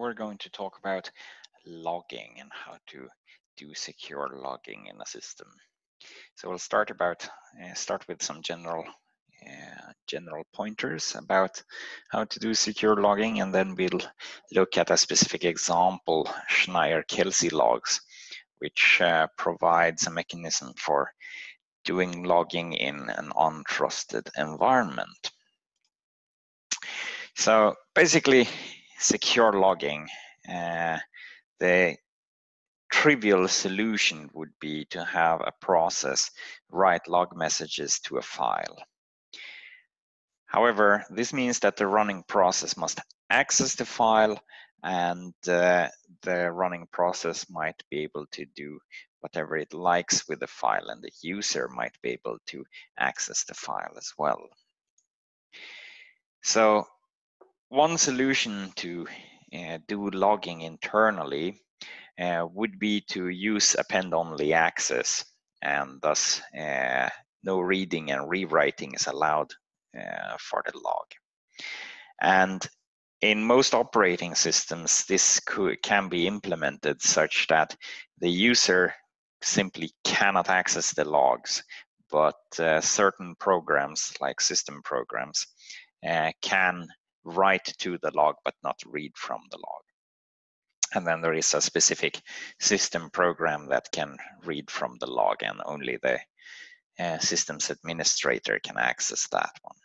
we're going to talk about logging and how to do secure logging in a system. So we'll start about uh, start with some general uh, general pointers about how to do secure logging, and then we'll look at a specific example, Schneier-Kelsey logs, which uh, provides a mechanism for doing logging in an untrusted environment. So basically, secure logging, uh, the trivial solution would be to have a process write log messages to a file. However, this means that the running process must access the file and uh, the running process might be able to do whatever it likes with the file and the user might be able to access the file as well. So one solution to uh, do logging internally uh, would be to use append-only access and thus uh, no reading and rewriting is allowed uh, for the log. And in most operating systems, this could, can be implemented such that the user simply cannot access the logs, but uh, certain programs like system programs uh, can write to the log but not read from the log. And then there is a specific system program that can read from the log and only the uh, systems administrator can access that one.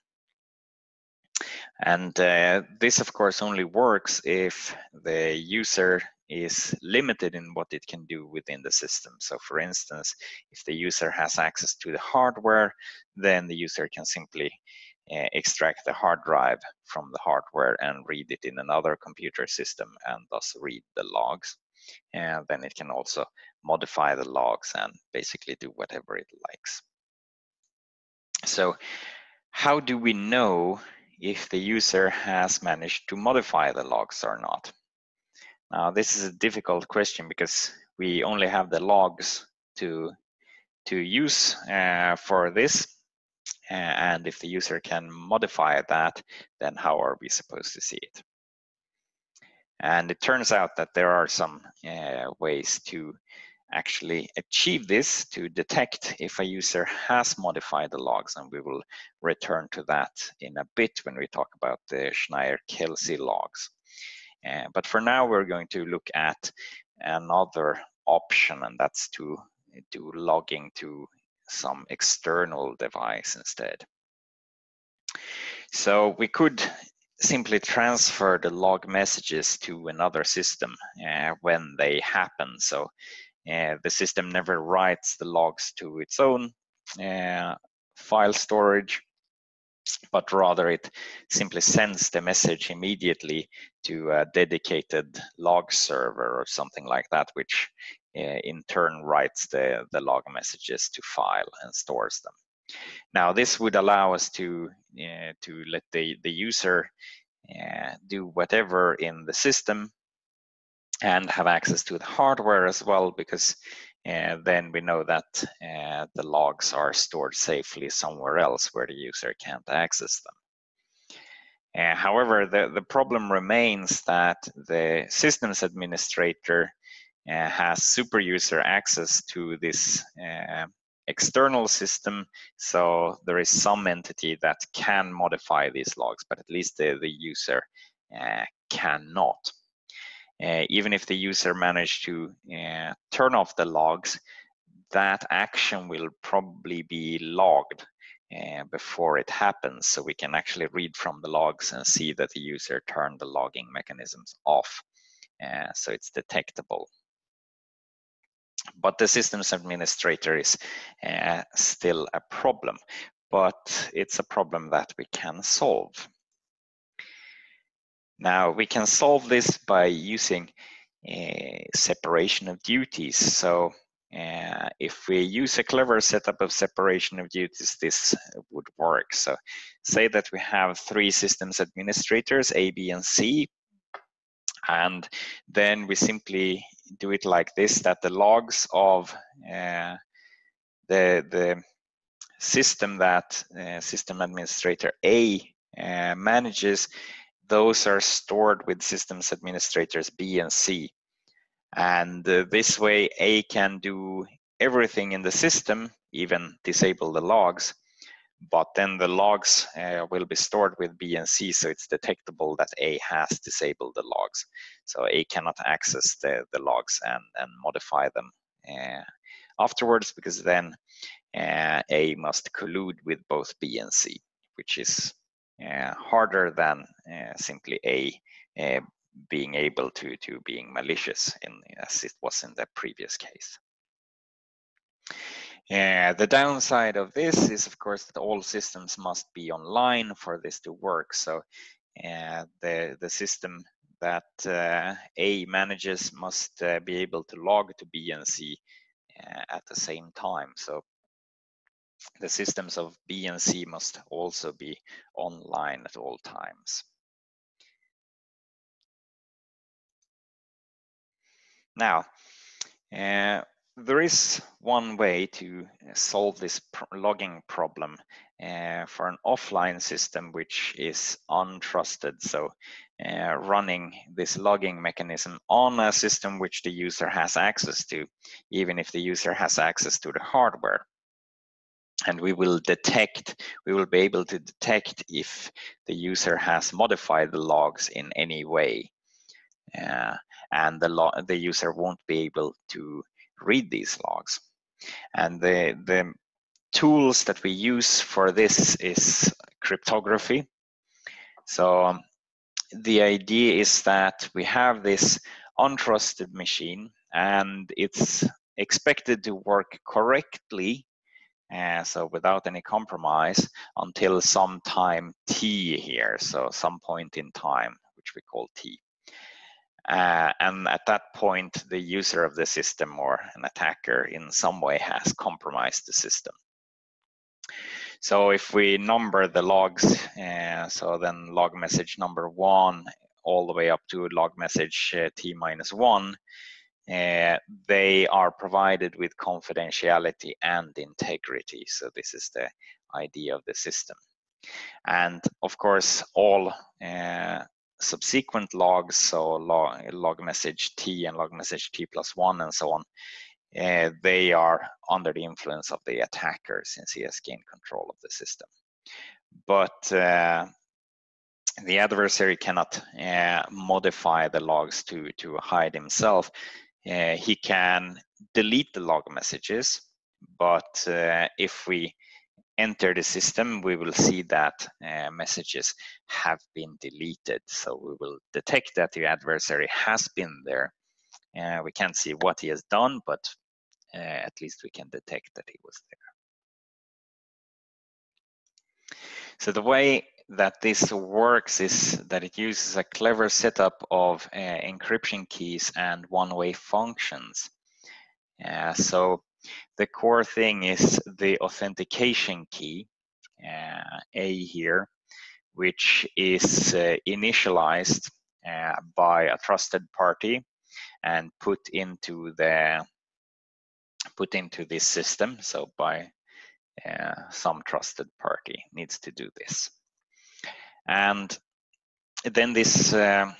And uh, this, of course, only works if the user is limited in what it can do within the system. So for instance, if the user has access to the hardware, then the user can simply extract the hard drive from the hardware and read it in another computer system and thus read the logs. And then it can also modify the logs and basically do whatever it likes. So how do we know if the user has managed to modify the logs or not? Now, this is a difficult question because we only have the logs to, to use uh, for this. And if the user can modify that, then how are we supposed to see it? And it turns out that there are some uh, ways to actually achieve this to detect if a user has modified the logs and we will return to that in a bit when we talk about the Schneier-Kelsey logs. Uh, but for now we're going to look at another option and that's to do logging to some external device instead. So we could simply transfer the log messages to another system uh, when they happen. So uh, the system never writes the logs to its own uh, file storage, but rather it simply sends the message immediately to a dedicated log server or something like that, which in turn writes the, the log messages to file and stores them. Now this would allow us to, uh, to let the, the user uh, do whatever in the system and have access to the hardware as well because uh, then we know that the logs are stored safely somewhere else where the user can't access them. However, the, the problem remains that the systems administrator uh, has super user access to this uh, external system. So there is some entity that can modify these logs, but at least the, the user uh, cannot. Uh, even if the user managed to uh, turn off the logs, that action will probably be logged uh, before it happens. So we can actually read from the logs and see that the user turned the logging mechanisms off. So it's detectable. But the systems administrator is uh, still a problem, but it's a problem that we can solve. Now we can solve this by using a separation of duties. So uh, if we use a clever setup of separation of duties, this would work. So say that we have three systems administrators, A, B, and C, and then we simply do it like this, that the logs of uh, the, the system that uh, system administrator A uh, manages those are stored with systems administrators B and C. And uh, this way, A can do everything in the system, even disable the logs, but then the logs uh, will be stored with B and C, so it's detectable that A has disabled the logs. So A cannot access the, the logs and, and modify them uh, afterwards, because then uh, A must collude with both B and C, which is uh, harder than uh, simply A uh, being able to, to being malicious in, as it was in the previous case. The downside of this is, of course, that all systems must be online for this to work. So uh, the, the system that uh, A manages must uh, be able to log to B and C uh, at the same time. So the systems of B and C must also be online at all times. Now, uh, there is one way to solve this logging problem uh, for an offline system which is untrusted. So uh, running this logging mechanism on a system which the user has access to, even if the user has access to the hardware. And we will detect, we will be able to detect if the user has modified the logs in any way. Uh, and the, the user won't be able to read these logs. And the, the tools that we use for this is cryptography. So um, the idea is that we have this untrusted machine and it's expected to work correctly uh, so without any compromise until some time t here so some point in time which we call t uh, and at that point, the user of the system or an attacker in some way has compromised the system. So if we number the logs, uh, so then log message number one all the way up to log message uh, t minus one, uh, they are provided with confidentiality and integrity. So this is the idea of the system. And of course, all uh, subsequent logs, so log, log message t and log message t plus one and so on, uh, they are under the influence of the attacker since he has gained control of the system. But uh, the adversary cannot uh, modify the logs to, to hide himself. He can delete the log messages, but if we enter the system, we will see that uh, messages have been deleted. So we will detect that the adversary has been there. Uh, we can't see what he has done, but uh, at least we can detect that he was there. So the way that this works is that it uses a clever setup of uh, encryption keys and one-way functions. Uh, so the core thing is the authentication key, uh, A here, which is uh, initialized uh, by a trusted party and put into the put into this system. So by uh, some trusted party needs to do this. And then this uh,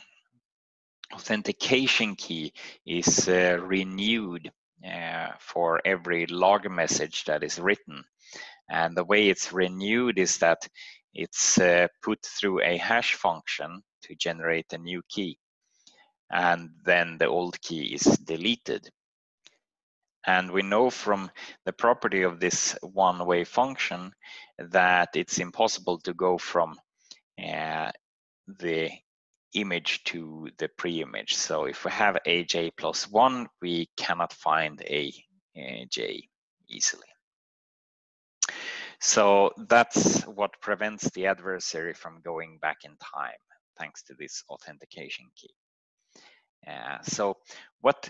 authentication key is uh, renewed uh, for every log message that is written. And the way it's renewed is that it's uh, put through a hash function to generate a new key. And then the old key is deleted. And we know from the property of this one-way function that it's impossible to go from uh, the image to the pre-image. So if we have aj plus one, we cannot find a, a j easily. So that's what prevents the adversary from going back in time, thanks to this authentication key. Uh, so what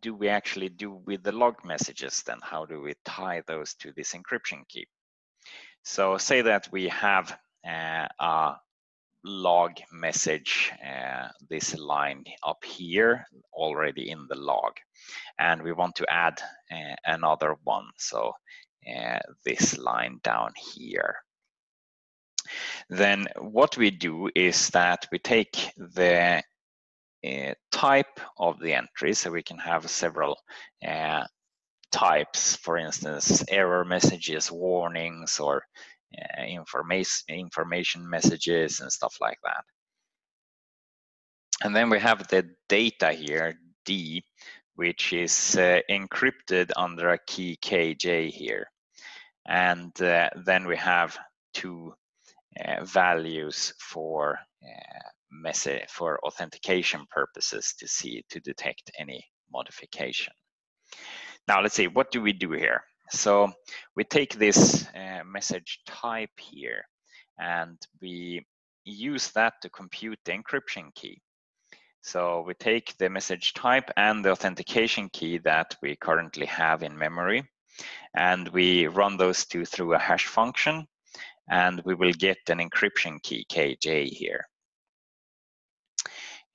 do we actually do with the log messages then? How do we tie those to this encryption key? So say that we have uh, a log message, uh, this line up here already in the log. And we want to add uh, another one. So uh, this line down here. then what we do is that we take the uh, type of the entry, so we can have several uh, types, for instance, error messages, warnings, or information information messages and stuff like that. And then we have the data here, D, which is uh, encrypted under a key KJ here. And uh, then we have two uh, values for uh, message for authentication purposes to see to detect any modification. Now let's see, what do we do here? So we take this uh, message type here and we use that to compute the encryption key. So we take the message type and the authentication key that we currently have in memory and we run those two through a hash function and we will get an encryption key kj here.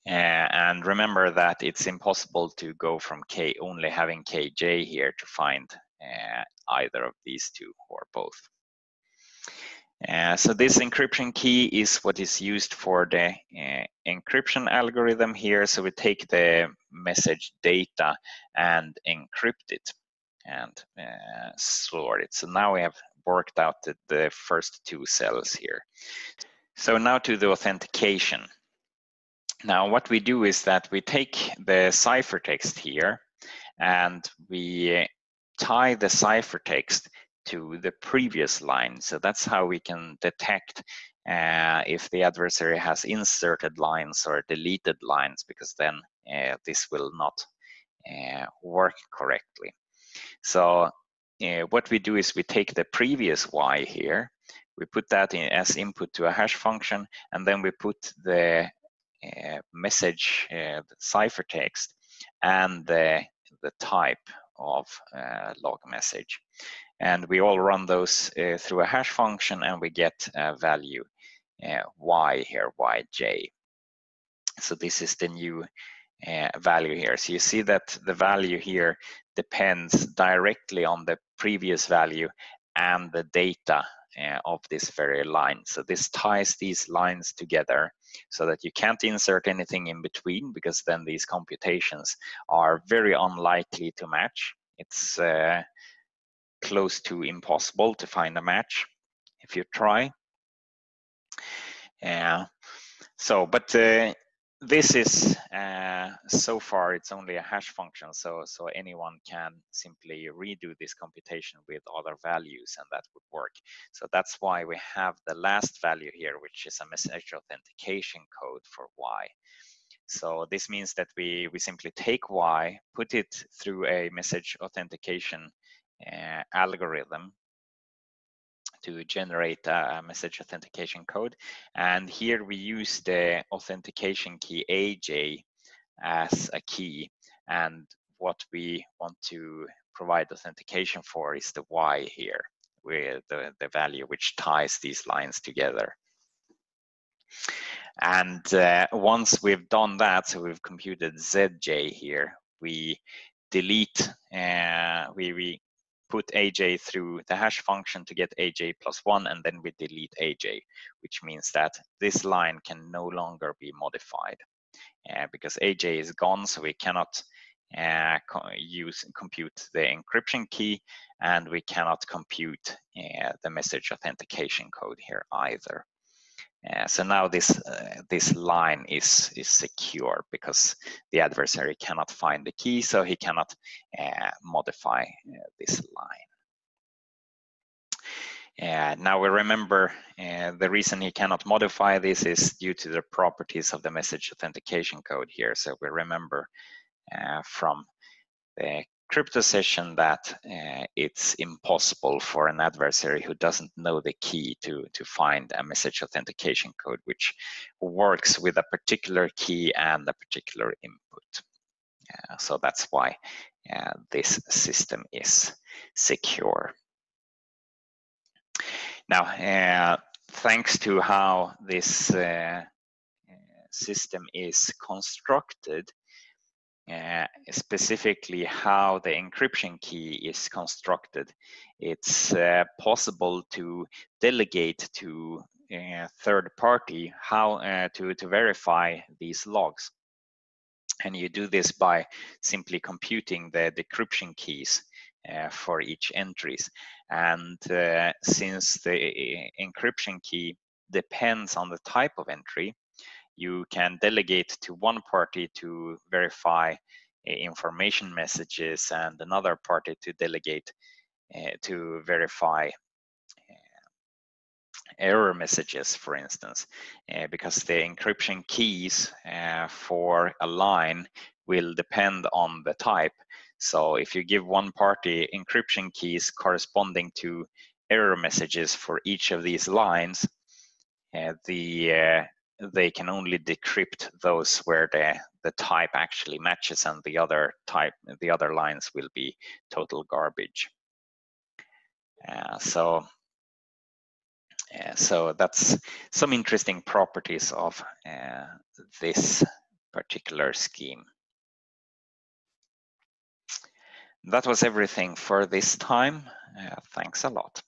Uh, and remember that it's impossible to go from K only having KJ here to find either of these two or both. Uh, so this encryption key is what is used for the uh, encryption algorithm here. So we take the message data and encrypt it and uh, store it. So now we have worked out the, the first two cells here. So now to the authentication. Now what we do is that we take the ciphertext here and we tie the ciphertext to the previous line. So that's how we can detect uh, if the adversary has inserted lines or deleted lines because then uh, this will not uh, work correctly. So uh, what we do is we take the previous y here, we put that in as input to a hash function, and then we put the uh, message, uh, the ciphertext, and the, the type of uh, log message. And we all run those uh, through a hash function and we get a value uh, y here, yj. So this is the new uh, value here. So you see that the value here depends directly on the previous value and the data uh, of this very line. So this ties these lines together so that you can't insert anything in between because then these computations are very unlikely to match. It's uh, close to impossible to find a match if you try. Yeah. So, but uh, this is uh, so far it's only a hash function so so anyone can simply redo this computation with other values and that would work. So that's why we have the last value here which is a message authentication code for y. So this means that we we simply take y put it through a message authentication uh, algorithm to generate a message authentication code. And here we use the authentication key AJ as a key. And what we want to provide authentication for is the Y here, with the, the value which ties these lines together. And uh, once we've done that, so we've computed ZJ here, we delete, uh, we, we put aj through the hash function to get aj plus one, and then we delete aj, which means that this line can no longer be modified uh, because aj is gone, so we cannot uh, use compute the encryption key, and we cannot compute uh, the message authentication code here either. Uh, so now this uh, this line is is secure because the adversary cannot find the key, so he cannot uh, modify uh, this line. Uh, now we remember uh, the reason he cannot modify this is due to the properties of the message authentication code here. So we remember from the crypto session that uh, it's impossible for an adversary who doesn't know the key to, to find a message authentication code which works with a particular key and a particular input. Uh, so that's why uh, this system is secure. Now, uh, thanks to how this uh, system is constructed, uh, specifically how the encryption key is constructed. It's uh, possible to delegate to uh, third party how uh, to, to verify these logs. And you do this by simply computing the decryption keys uh, for each entries. And since the encryption key depends on the type of entry, you can delegate to one party to verify information messages and another party to delegate uh, to verify error messages, for instance, uh, because the encryption keys uh, for a line will depend on the type. So if you give one party encryption keys corresponding to error messages for each of these lines, uh, the they can only decrypt those where the the type actually matches and the other type the other lines will be total garbage uh, so uh, so that's some interesting properties of uh, this particular scheme. That was everything for this time. Uh, thanks a lot.